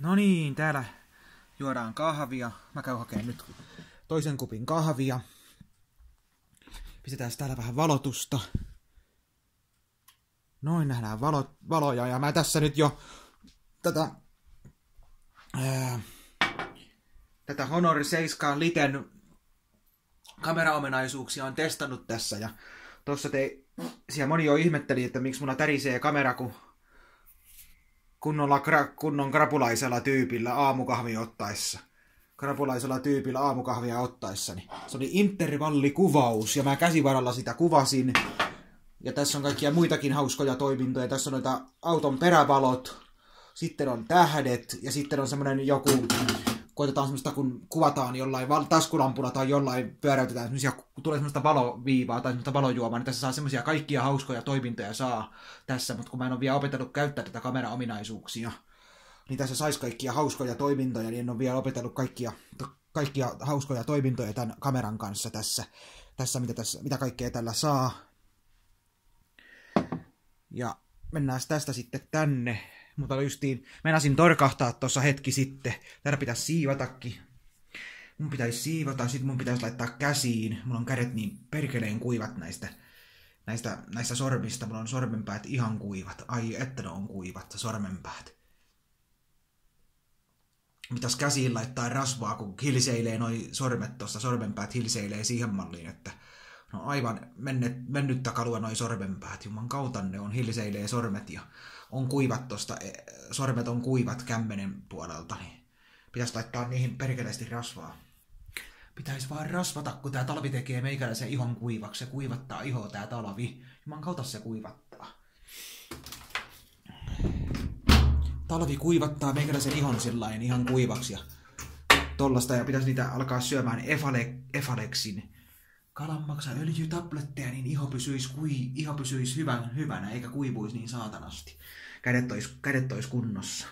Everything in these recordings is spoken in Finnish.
No niin, täällä juodaan kahvia. Mä käyn hakemaan nyt toisen kupin kahvia. Pistetään täällä vähän valotusta. Noin nähdään valo, valoja ja mä tässä nyt jo tätä ää, tätä Honor 7 Liten kameraomenaisuuksia on testannut tässä ja tuossa te, siellä moni jo ihmetteli, että miksi mulla tärisee kamera, kun kunnolla, kunnon krapulaisella tyypillä aamukahvi ottaessa. Krapulaisella tyypillä aamukahvia ottaessa. Niin se oli intervallikuvaus ja mä käsivaralla sitä kuvasin. Ja tässä on kaikkia muitakin hauskoja toimintoja. Tässä on noita auton perävalot, sitten on tähdet ja sitten on semmoinen joku koitetaan semmoista, kun kuvataan jollain taskulampulla tai jollain pyöräytetään semmoisia, kun tulee semmoista valoviivaa tai semmoista valojuomaa, niin tässä saa semmoisia kaikkia hauskoja toimintoja saa tässä, mutta kun mä en ole vielä opetellut käyttää tätä kameraominaisuuksia, niin tässä saisi kaikkia hauskoja toimintoja, niin en ole vielä opetellut kaikkia, kaikkia hauskoja toimintoja tämän kameran kanssa tässä, tässä, mitä, tässä, mitä kaikkea tällä saa. Ja mennään tästä sitten tänne mutta justiin menasin torkahtaa tuossa hetki sitten. Täällä pitäisi siivatakin. Mun pitäisi siivata, sit mun pitäisi laittaa käsiin. Mulla on kädet niin perkeleen kuivat näistä, näistä, näistä sormista. Mulla on sormenpäät ihan kuivat. Ai että ne on kuivat, sormenpäät. Mitäs käsiin laittaa rasvaa, kun hilseilee noi sormet tuossa, sormenpäät hilseilee siihen malliin, että no aivan mennyt, mennyttä kalua noi sormenpäät. Juman kautta ne on hilseilee sormet ja on kuivat tosta, e, sormet on kuivat kämmenen puolelta, niin pitäisi laittaa niihin perkeleesti rasvaa. Pitäisi vaan rasvata, kun tää talvi tekee meikäläisen ihon kuivaksi. Se kuivattaa ihoa tää talvi. Juman kautta se kuivattaa. Talvi kuivattaa meikäläisen ihon sillain ihan kuivaksi ja tollasta ja pitäisi niitä alkaa syömään efale, efaleksin kalanmaksa öljytabletteja, niin iho pysyisi, kui, iho pysyisi hyvän, hyvänä eikä kuivuisi niin saatanasti. Kädet olisi, kädet olisi kunnossa.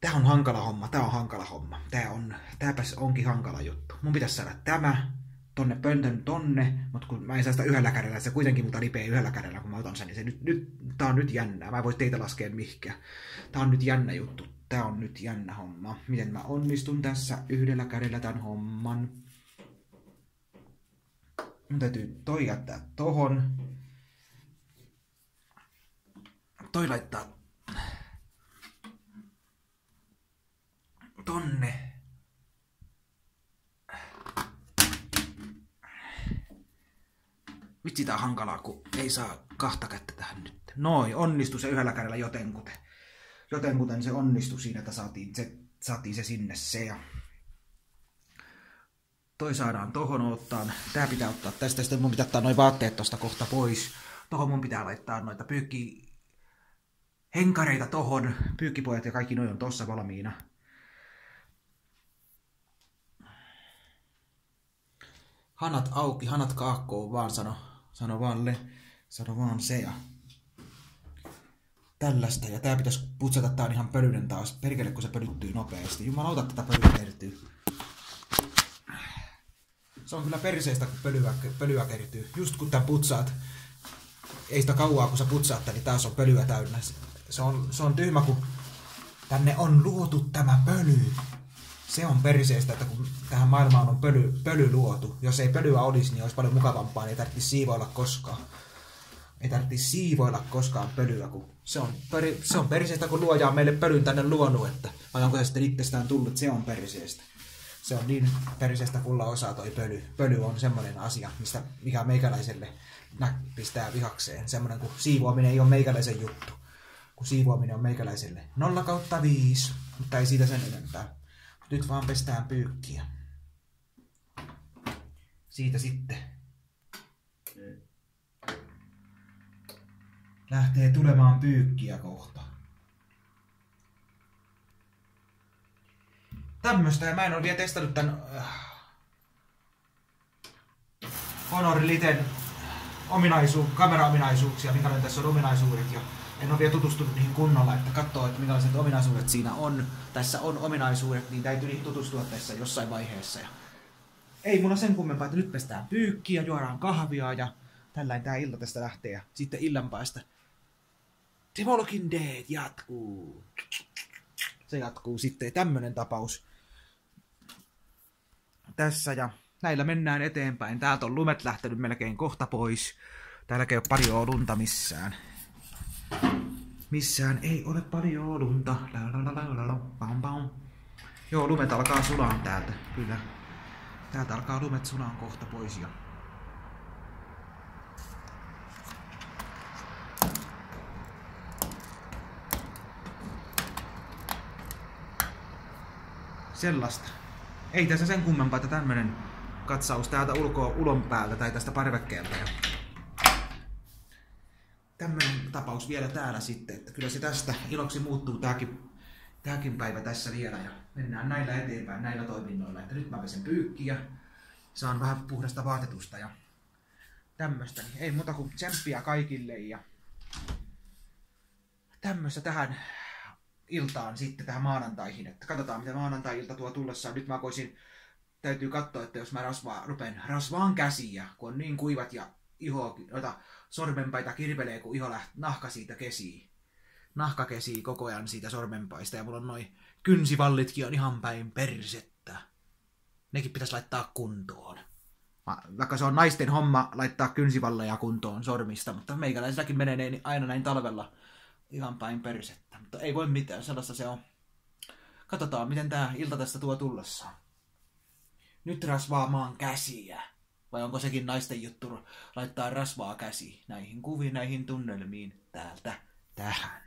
Tämä on hankala homma, tämä on hankala homma. Tämä on, tämäpäs onkin hankala juttu. Mun pitäisi saada tämä tonne pöntön tonne, mutta kun mä en saa sitä yhdellä kädellä, se kuitenkin multa lipee yhdellä kädellä, kun mä otan sen, niin se nyt, nyt, tää on nyt jännää. Mä en voi teitä laskea mihkään. Tää on nyt jännä juttu. Tää on nyt jännä homma. Miten mä onnistun tässä yhdellä kädellä tämän homman. Mun täytyy toi jättää tohon. Toi laittaa tonne. Vitsi tää on hankalaa, kun ei saa kahta kättä tähän nyt. Noin, onnistu se yhdellä kädellä jotenkuten. Jotenkuten se onnistui siinä, että saatiin se, saatiin se sinne se. Ja toi saadaan tohon ottaa. Tää pitää ottaa tästä, sitten mun pitää ottaa noin vaatteet tosta kohta pois. Tohon mun pitää laittaa noita pyykki henkareita tohon. Pyykkipojat ja kaikki noin on tossa valmiina. Hanat auki, hanat kaakkoon vaan sano, sano vaan le, sano vaan se ja tällaista. Ja tää pitäisi putsata, tää on ihan pölyinen taas. Perkele, kun se pölyttyy nopeasti. Jumalauta, tätä pölyä kertyy. Se on kyllä perseestä, kun pölyä, pölyä kertyy. Just kun tää putsaat, ei sitä kauaa kun sä putsaat, niin taas on pölyä täynnä. Se on, se on tyhmä, kun tänne on luotu tämä pöly. Se on perseestä, että kun tähän maailmaan on pöly, pöly luotu. Jos ei pölyä olisi, niin olisi paljon mukavampaa, niin ei tarvitsisi siivoilla koskaan. Ei tarvitsisi siivoilla koskaan pölyä, kun se on, peri, se on perseestä, kun luoja on meille pölyn tänne luonut, että vai onko se sitten itsestään tullut, se on perseestä se on niin perisestä kulla osa toi pöly. Pöly on semmoinen asia, mistä mikä meikäläiselle pistää vihakseen. Semmoinen kuin siivoaminen ei ole meikäläisen juttu. Kun siivoaminen on meikäläiselle 0 kautta 5, mutta ei siitä sen enempää. Nyt vaan pestään pyykkiä. Siitä sitten lähtee tulemaan pyykkiä kohta. Tämmöstä ja mä en ole vielä testannut tän äh, Honor Liten ominaisu, kameraominaisuuksia, minkälainen tässä on ominaisuudet ja en ole vielä tutustunut niihin kunnolla, että katsoo, että minkälaiset ominaisuudet siinä on. Tässä on ominaisuudet, niin täytyy niihin tutustua tässä jossain vaiheessa. Ja ei mulla sen kummempaa, että nyt pestään pyykkiä, juodaan kahvia ja tällainen tää ilta tästä lähtee. Ja sitten illan päästä Walking Dead jatkuu. se jatkuu sitten. Tämmönen tapaus tässä ja näillä mennään eteenpäin. Täältä on lumet lähtenyt melkein kohta pois. Täälläkin ei ole paljon lunta missään. Missään ei ole paljon lunta. Pam, pam. Joo, lumet alkaa sulaa täältä, kyllä. Täältä alkaa lumet sulaa kohta pois ja sellaista. Ei tässä sen kummempaa, että tämmönen katsaus täältä ulkoa ulon päältä tai tästä parvekkeelta. Ja tämmönen tapaus vielä täällä sitten, että kyllä se tästä iloksi muuttuu tääkin, tääkin päivä tässä vielä ja mennään näillä eteenpäin näillä toiminnoilla. Että nyt mä pesen pyykki ja saan vähän puhdasta vaatetusta ja tämmöstä. Niin ei muuta kuin tsemppiä kaikille ja tämmöistä tähän iltaan sitten tähän maanantaihin, että katsotaan mitä maanantai-ilta tuo tullessaan. Nyt mä voisin, täytyy katsoa, että jos mä rasvaa, rupen rasvaan käsiä, kun on niin kuivat ja iho, noita sormenpaita kirpelee, kun iho läht, nahka siitä kesii. Nahka kesii koko ajan siitä sormenpaista ja mulla on noin kynsivallitkin on ihan päin persettä. Nekin pitäisi laittaa kuntoon. Vaikka se on naisten homma laittaa kynsivalleja kuntoon sormista, mutta meikäläisilläkin menee aina näin talvella ihan päin persettä. Mutta ei voi mitään, sellaista se on. Katsotaan, miten tämä ilta tästä tuo tullessaan. Nyt rasvaamaan käsiä. Vai onko sekin naisten juttu laittaa rasvaa käsi näihin kuviin, näihin tunnelmiin täältä tähän.